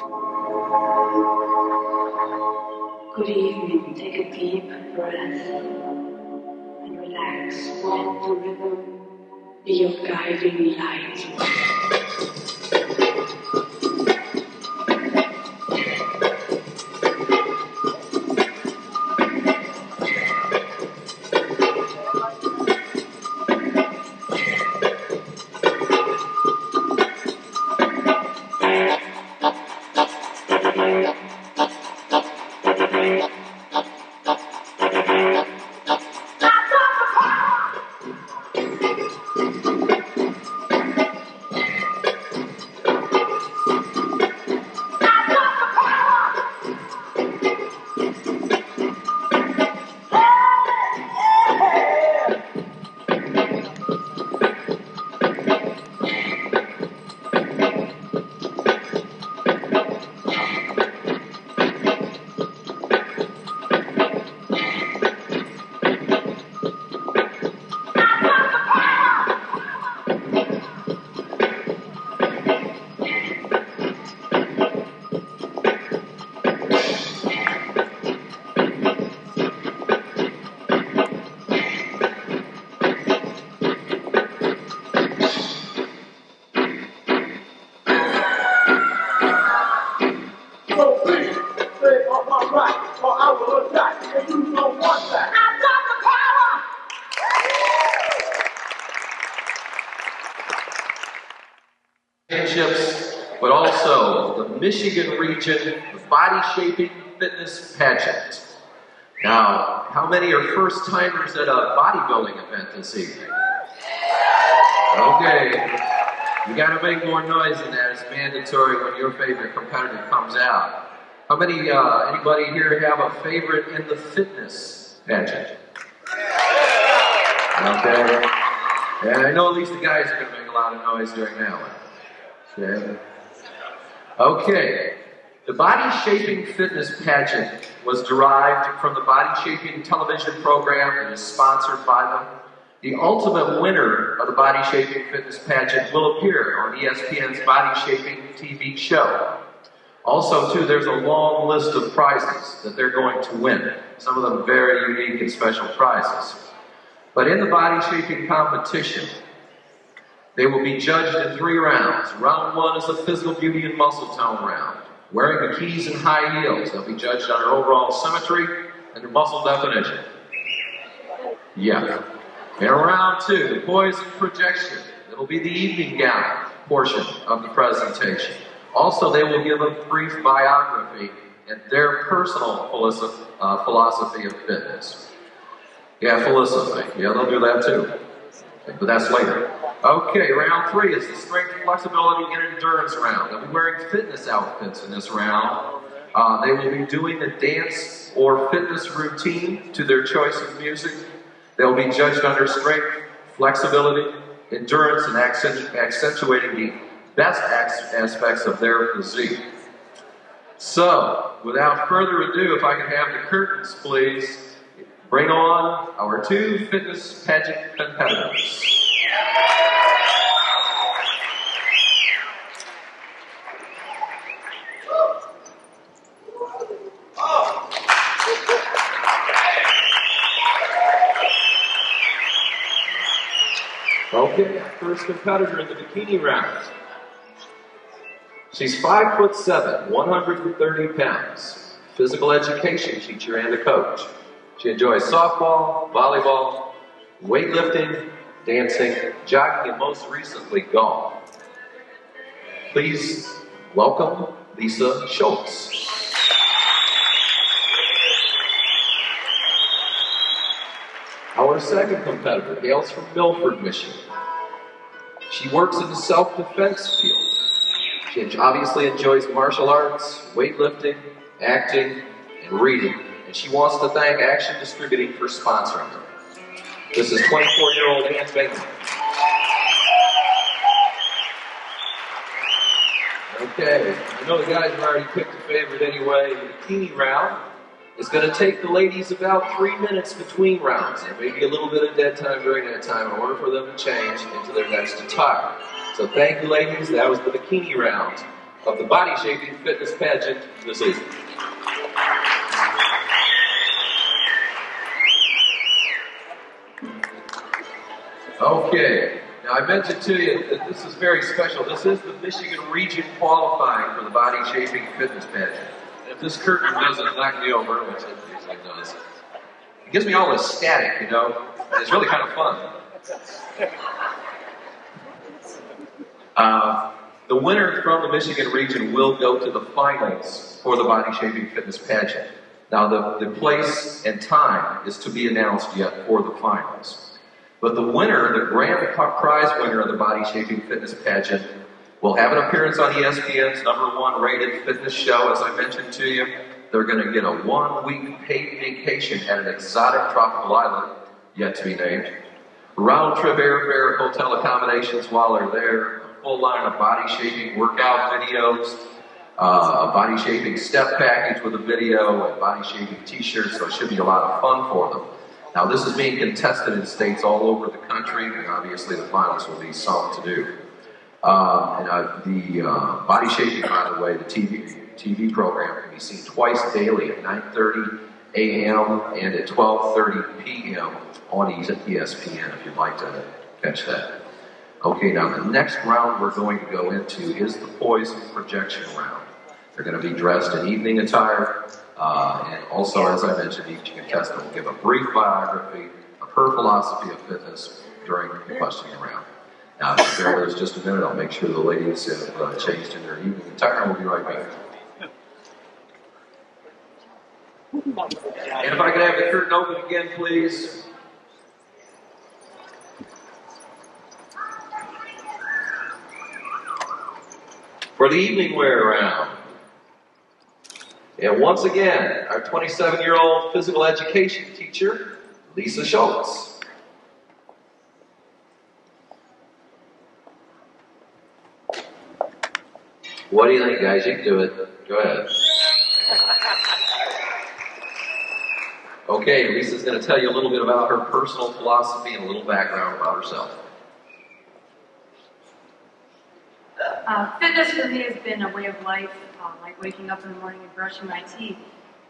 Good evening. Take a deep breath and relax. Let the rhythm be your guiding light. Shaping fitness pageant. Now, how many are first timers at a bodybuilding event this evening? Okay, you gotta make more noise than that. It's mandatory when your favorite competitor comes out. How many, uh, anybody here have a favorite in the fitness pageant? Okay. And I know at least the guys are gonna make a lot of noise during that one. Okay. Okay. The Body Shaping Fitness Pageant was derived from the Body Shaping television program and is sponsored by them. The ultimate winner of the Body Shaping Fitness Pageant will appear on ESPN's Body Shaping TV show. Also, too, there's a long list of prizes that they're going to win. Some of them very unique and special prizes. But in the body shaping competition, they will be judged in three rounds. Round one is the physical beauty and muscle tone round. Wearing bikinis and high heels, they'll be judged on their overall symmetry and their muscle definition. Yeah. And round two, the poise and projection. It'll be the evening gown portion of the presentation. Also, they will give a brief biography and their personal uh, philosophy of fitness. Yeah, philosophy. Yeah, they'll do that too. But that's later. Okay, round three is the strength, flexibility, and endurance round. They'll be wearing fitness outfits in this round. Uh, they will be doing a dance or fitness routine to their choice of music. They'll be judged under strength, flexibility, endurance, and accent- accentuating the best as- aspects of their physique. So, without further ado, if I can have the curtains, please, bring on our two fitness pageant competitors. Okay, first competitor in the bikini round. She's five foot seven, 130 pounds. Physical education teacher and a coach. She enjoys softball, volleyball, weightlifting, dancing, jogging, and most recently golf. Please welcome Lisa Schultz. Our second competitor hails from Milford, Michigan. She works in the self defense field. She obviously enjoys martial arts, weightlifting, acting, and reading, and she wants to thank Action Distributing for sponsoring her. This is 24 year old Ann Bateman. Okay, I know the guys have already picked a favorite anyway. The bikini round is going to take the ladies about three minutes between rounds. There may be a little bit of dead time during that time in order for them to change into their next attire. So thank you, ladies. That was the bikini round of the body shaping fitness pageant this evening. Okay. Now I mentioned to you that this is very special. This is the Michigan region qualifying for the body shaping fitness pageant. And if this curtain doesn't knock me over, which it usually does, it gives me all this static, you know. It's really kind of fun. Uh, the winner from the Michigan region will go to the finals for the body shaping fitness pageant. Now, the, the place and time is to be announced yet for the finals. But the winner, the grand prize winner of the body shaping fitness pageant, will have an appearance on ESPN's number one rated fitness show, as I mentioned to you. They're going to get a one week paid vacation at an exotic tropical island, yet to be named. Round trip airfare, hotel accommodations while they're there, a full line of body shaping workout videos, uh, a body shaping step package with a video, and body shaping t shirts, so it should be a lot of fun for them. Now, this is being contested in states all over the country, and obviously the finals will be something to do. Uh, and uh, the uh, body shaping, by the way, the TV TV program can be seen twice daily at 9:30 a.m. and at 12:30 p.m. on ESPN. If you'd like to catch that. Okay, now the next round we're going to go into is the poise projection round. They're going to be dressed in evening attire, uh, and also, as I mentioned, each contestant will give a brief biography of her philosophy of fitness during the questioning round. Now, if you bear just a minute, I'll make sure the ladies have uh, changed in their evening attire, we'll be right back. And if I could have the curtain open again, please. For the evening wear round. And once again, our 27 year old physical education teacher, Lisa Schultz. What do you think, guys? You can do it. Go ahead. Okay, Lisa's going to tell you a little bit about her personal philosophy and a little background about herself. Uh, fitness for me has been a way of life, uh, like waking up in the morning and brushing my teeth.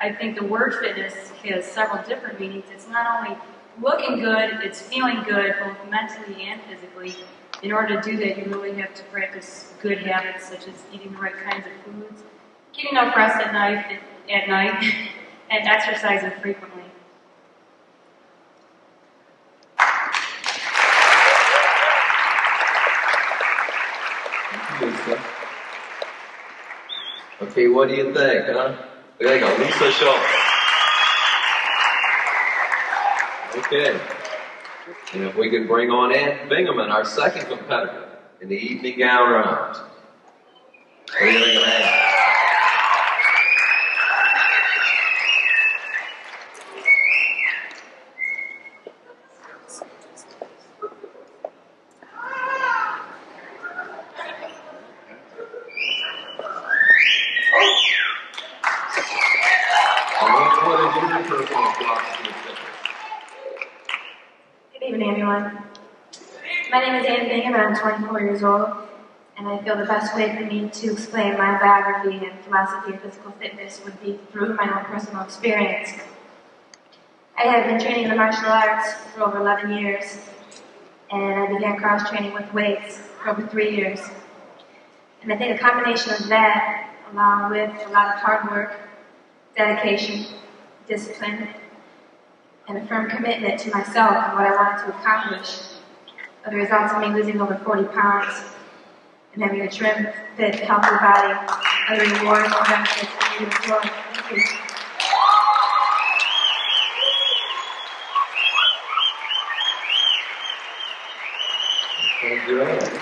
I think the word fitness has several different meanings. It's not only looking good, it's feeling good, both mentally and physically. In order to do that, you really have to practice good habits, such as eating the right kinds of foods, getting enough rest at night, at night, and exercising frequently. Lisa. Okay, what do you think, huh? There you go, Lisa Schultz. Okay. And if we could bring on Ann Bingaman, our second competitor in the evening gown round. What do you? And what what is your personal philosophy of fitness? Good evening, everyone. My name is Anne Bingham, and I'm 24 years old, and I feel the best way for me to explain my biography and philosophy of physical fitness would be through my own personal experience. I have been training in the martial arts for over 11 years, and I began cross training with weights for over three years. And I think a combination of that, along with a lot of hard work, dedication, discipline, and a firm commitment to myself and what I wanted to accomplish the results of me losing over 40 pounds and having a trim, fit, healthy body, are the rewards and benefits you enjoy. Thank you. Thank you.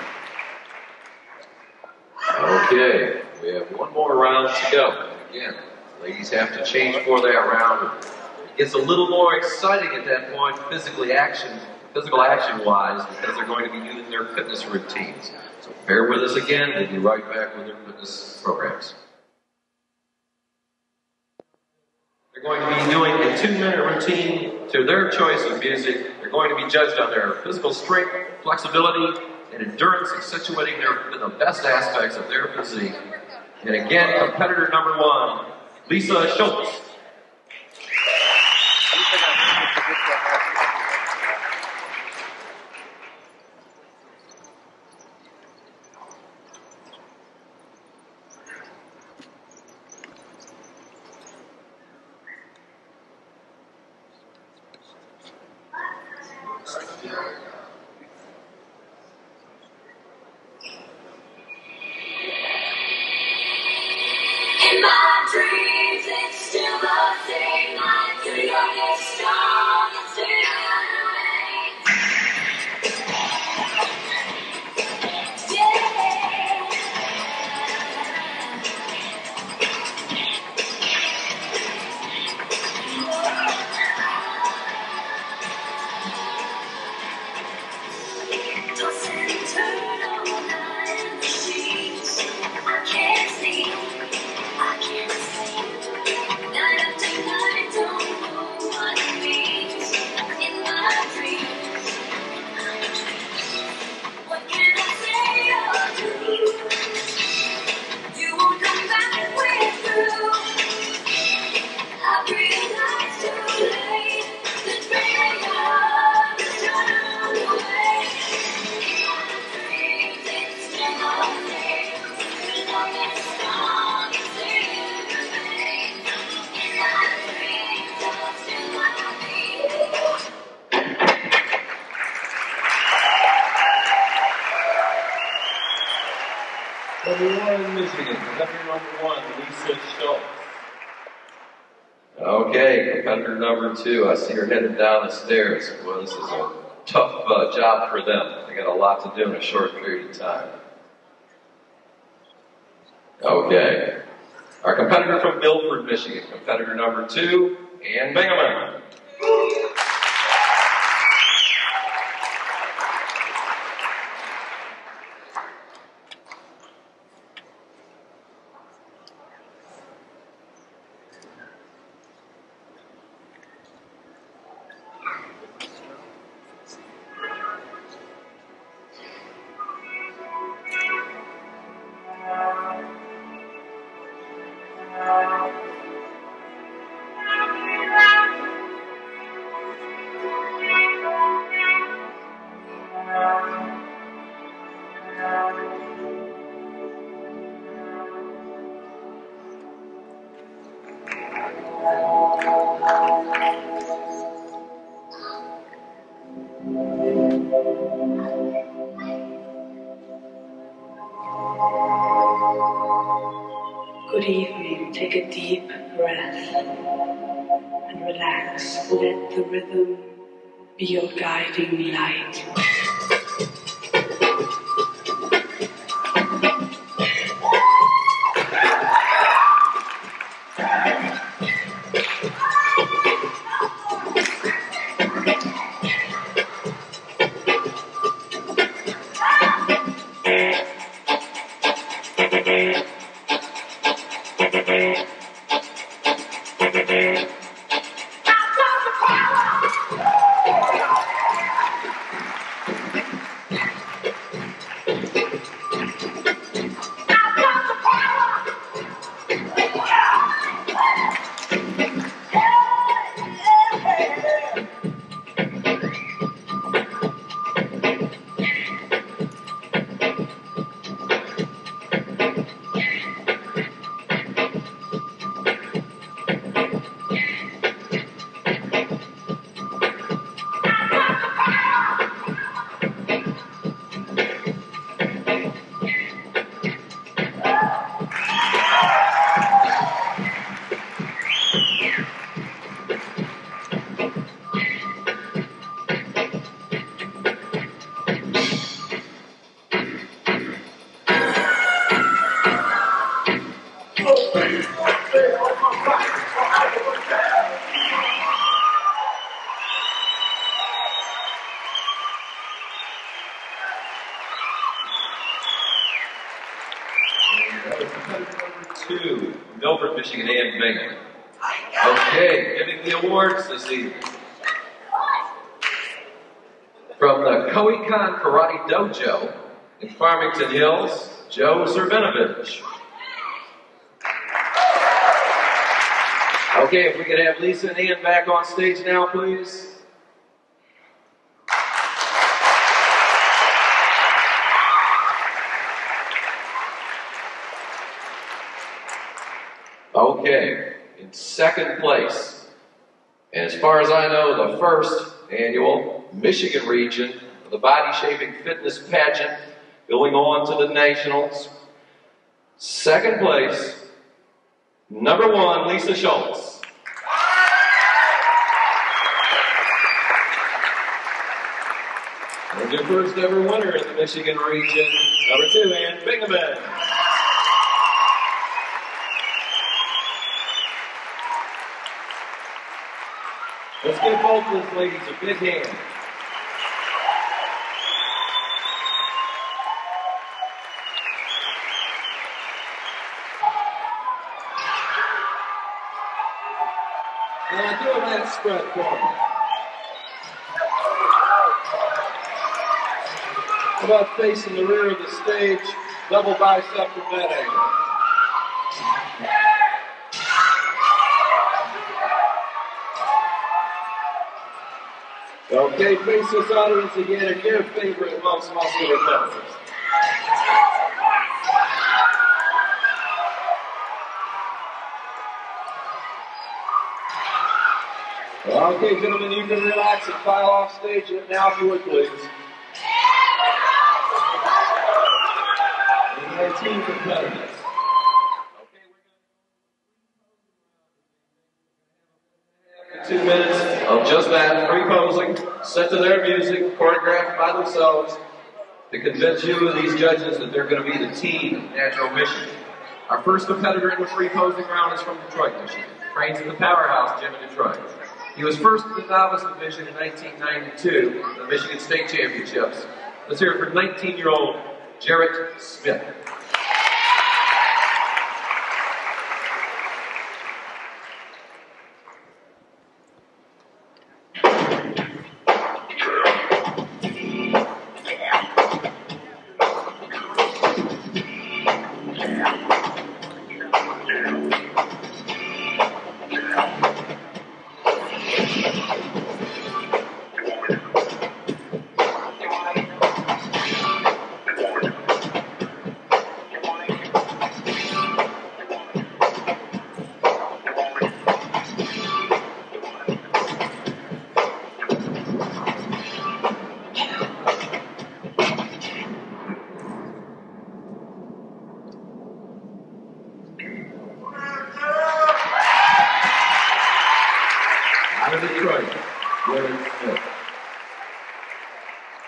Okay, we have one more round to go. Again, ladies have to change for that round. It gets a little more exciting at that point, physically action, physical action wise, because they're going to be using their fitness routines. So bear with us again. We'll be right back with their fitness programs. They're going to be doing a two-minute routine to their choice of music. They're going to be judged on their physical strength, flexibility, and endurance, accentuating their, the best aspects of their physique. And again, competitor number one, Lisa Schultz. Number one, in Michigan. Competitor number one, Lisa Schultz. Okay, competitor number two. I see her headed down the stairs. Well, this is a tough uh, job for them. They got a lot to do in a short period of time. Okay. Our competitor from Milford, Michigan. Competitor number two, Ann Bingaman. Good evening. Take a deep breath and relax. Let the rhythm be your guiding light. Karate Dojo in Farmington Hills, Joe Servinovich. Okay, if we could have Lisa and Ian back on stage now, please. Okay, in second place, and as far as I know, the first annual Michigan region of the Body Shaping Fitness Pageant going on to the Nationals. Second place, number one, Lisa Schultz. And your first ever winner in the Michigan region, number two, Ann Bingaman. Let's give both of those ladies a big hand. Now do a leg spread for me. How about facing the rear of the stage, double bicep from that angle? Okay, face this audience again and your favorite most muscular poses. Okay, gentlemen, you can relax and file off stage now if you would, please. And team competitors. Two minutes of just that free posing, set to their music, choreographed by themselves, to convince you, and these judges, that they're going to be the team of Natural Michigan. Our first competitor in the free posing round is from Detroit, Michigan. Trains at the Powerhouse Gym in Detroit. He was first in the novice division in 1992, the Michigan State Championships. Let's hear it for 19-year-old Jarrett Smith.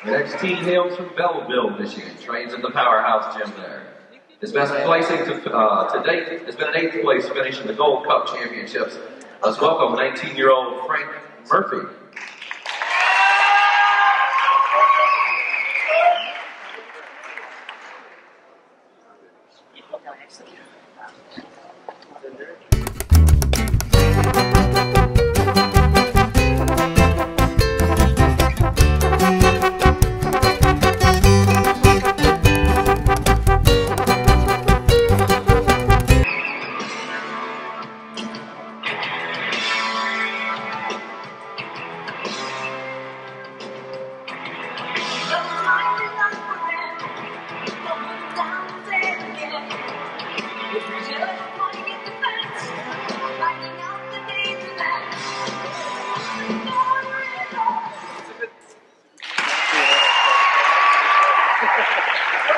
Next team hails from Belleville, Michigan. Trains at the Powerhouse Gym there. His best placing to, uh, to date has been an eighth place finish in the Gold Cup Championships. Let's welcome 19-year-old Frank Murphy.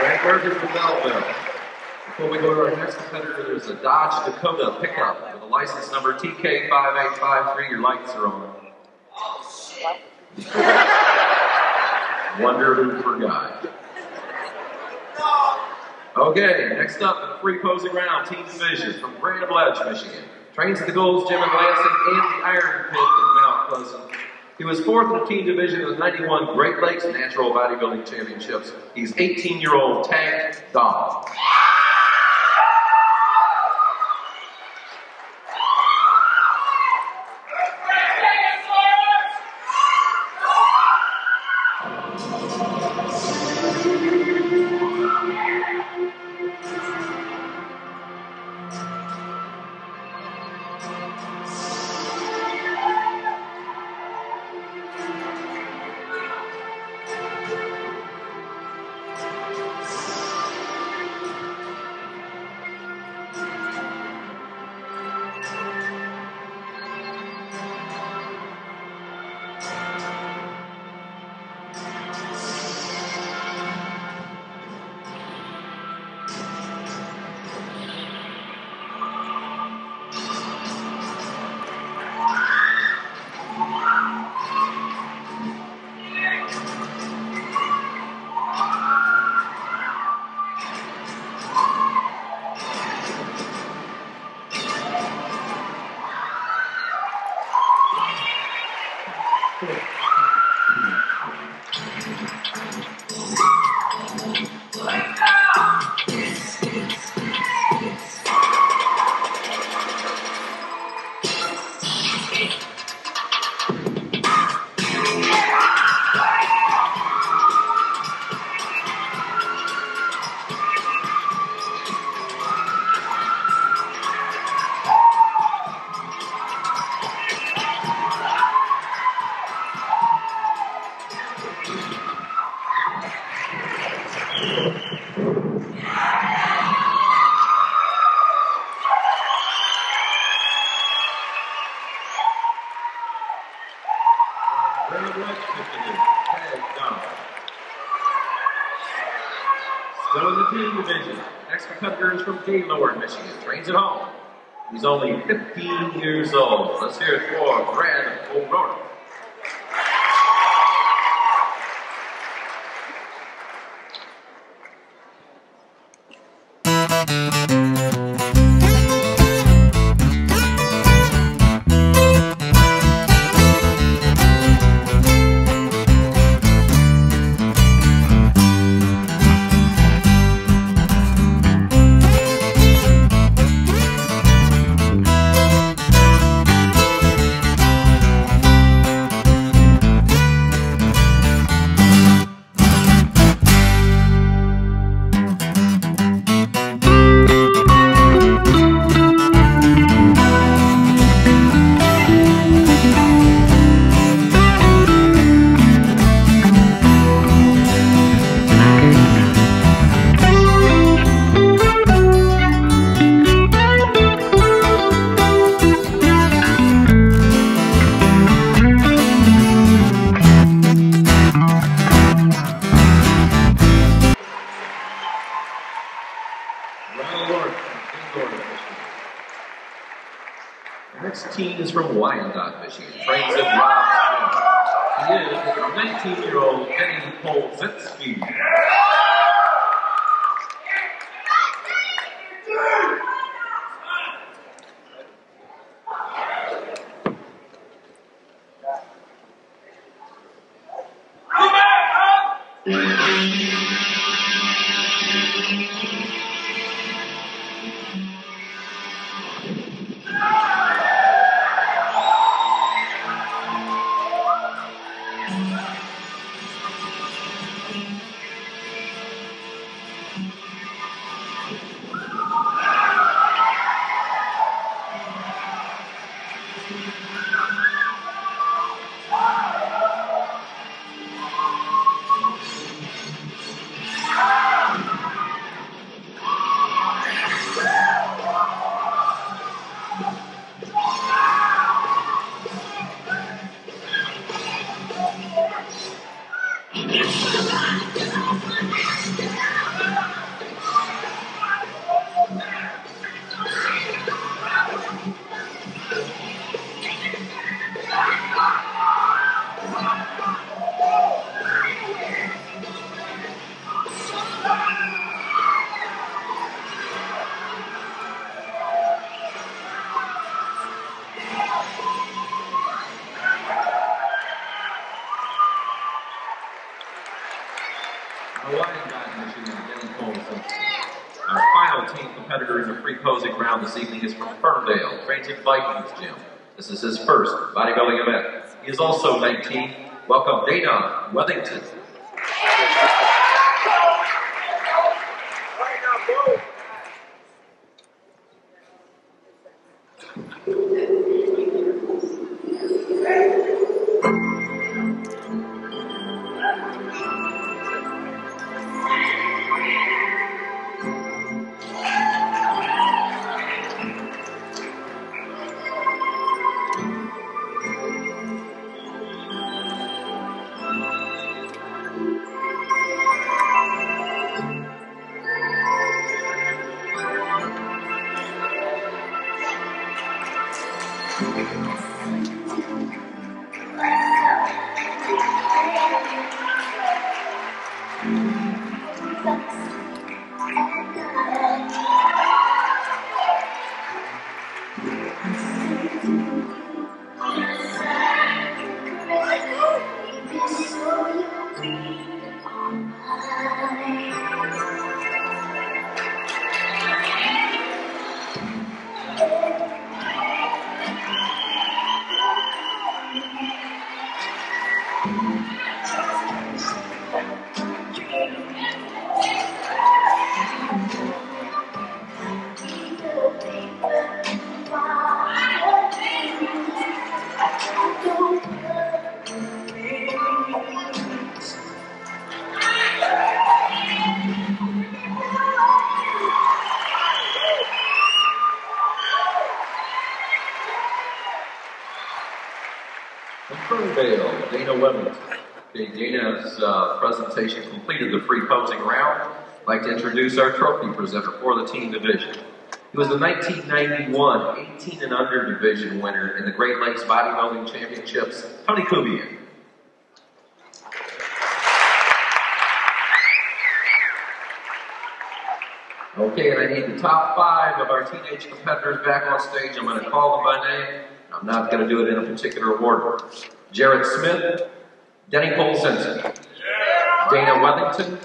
Frank Murphy from Belleville. Before we go to our next competitor, there's a Dodge Dakota pickup with a license number TK5853. Your lights are on. Oh, shit. Wonder who forgot. Okay, next up in the free posing round, teen division from Grand Ledge, Michigan. Trains at the Gold's Gym in Lansing and the Iron Pit in Mount Pleasant. He was fourth in the teen division in the 91 Great Lakes Natural Bodybuilding Championships. He's 18-year-old Tank Dog. Grand Ledge He's only 15 years old. Let's hear it for Brad O'Rourke. This evening is from Ferndale, trains at Vikings Gym. This is his first bodybuilding event. He is also 19. Welcome Dana Wethington. From Ferndale, Dana Wethington. Okay, Dana's uh, presentation completed the free posing round. I'd like to introduce our trophy presenter for the teen division. He was the 1991 18 and under division winner in the Great Lakes Bodybuilding Championships, Tony Kubiak. Okay, and I need the top five of our teenage competitors back on stage. I'm going to call them by name. I'm not going to do it in a particular order. Jared Smith, Denny Polsinski, Dana Wethington,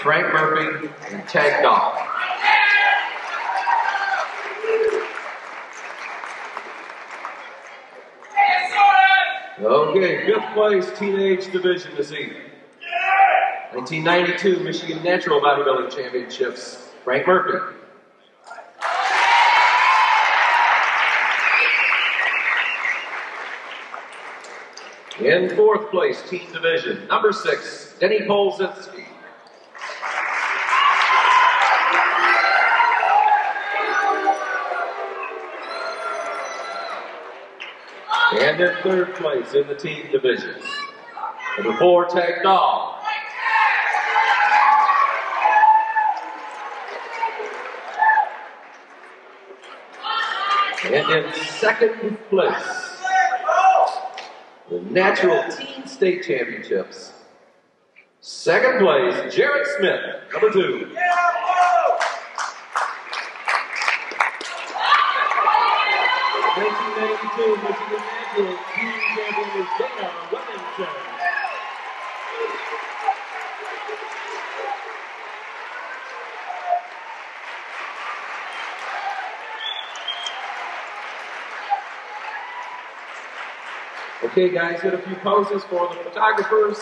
Frank Murphy, and Ted Dahl. Okay, fifth place teenage division this evening. 1992 Michigan Natural Bodybuilding Championships, Frank Murphy. In fourth place, teen division, number six, Denny Polzinski. And in third place in the teen division, number four, Tag Dahl. And in second place, the Natural Teen State Championships. Second place, Jared Smith, number two. Nineteen ninety-two Michigan Natural Teen Champion is Dana Wethington. Okay, guys, get a few poses for the photographers.